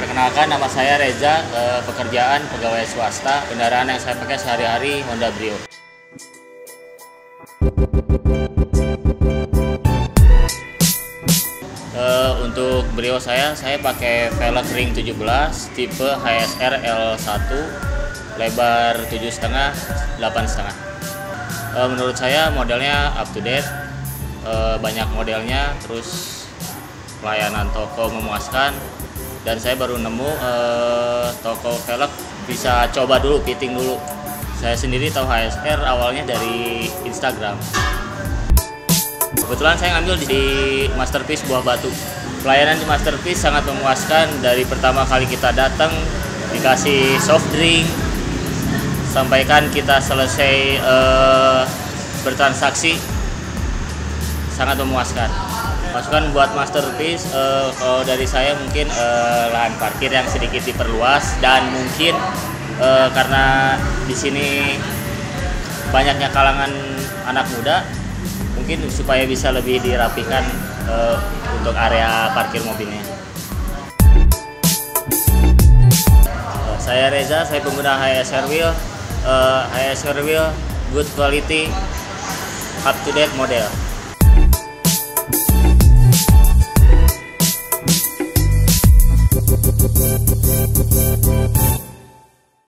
Perkenalkan nama saya Reza, eh, pekerjaan pegawai swasta. Kendaraan yang saya pakai sehari-hari Honda Brio. Eh, untuk Brio saya, saya pakai velg ring 17 tipe HSR L1 lebar 7,5 8,5. Eh, menurut saya modelnya up to date, banyak modelnya, terus pelayanan toko memuaskan dan saya baru nemu eh, toko velg bisa coba dulu fitting dulu. Saya sendiri tahu HSR awalnya dari Instagram. Kebetulan saya ngambil di Masterpiece Buah Batu. Pelayanan di Masterpiece sangat memuaskan dari pertama kali kita datang dikasih soft drink sampaikan kita selesai eh, bertransaksi sangat memuaskan. Masukan buat Masterpiece eh, kalau dari saya mungkin eh, lahan parkir yang sedikit diperluas dan mungkin eh, karena di sini banyaknya kalangan anak muda mungkin supaya bisa lebih dirapikan eh, untuk area parkir mobilnya. Saya Reza, saya pengguna HSR Wheel. Eh, HSR Wheel good quality, up to date model.